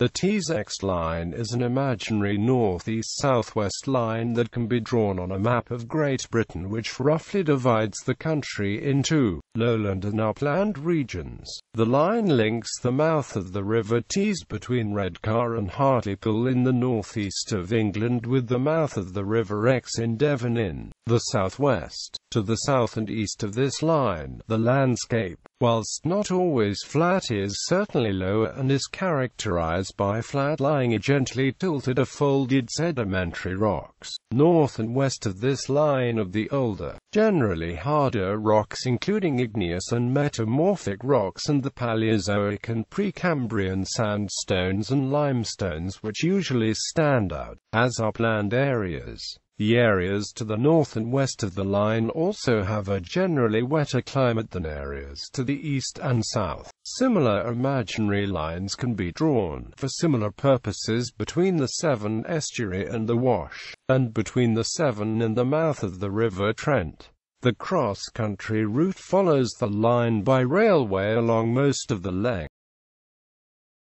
The Tees-Exe line is an imaginary northeast-southwest line that can be drawn on a map of Great Britain which roughly divides the country into lowland and upland regions. The line links the mouth of the River Tees between Redcar and Hartlepool in the northeast of England with the mouth of the River Exe in Devon in the southwest. To the south and east of this line, the landscape, whilst not always flat is certainly lower and is characterized by flat-lying gently tilted or folded sedimentary rocks. North and west of this line of the older, generally harder rocks including igneous and metamorphic rocks and the Paleozoic and Precambrian sandstones and limestones which usually stand out as upland areas. The areas to the north and west of the line also have a generally wetter climate than areas to the east and south. Similar imaginary lines can be drawn, for similar purposes, between the Severn estuary and the Wash, and between the Severn and the mouth of the River Trent. The cross-country route follows the line by railway along most of the length.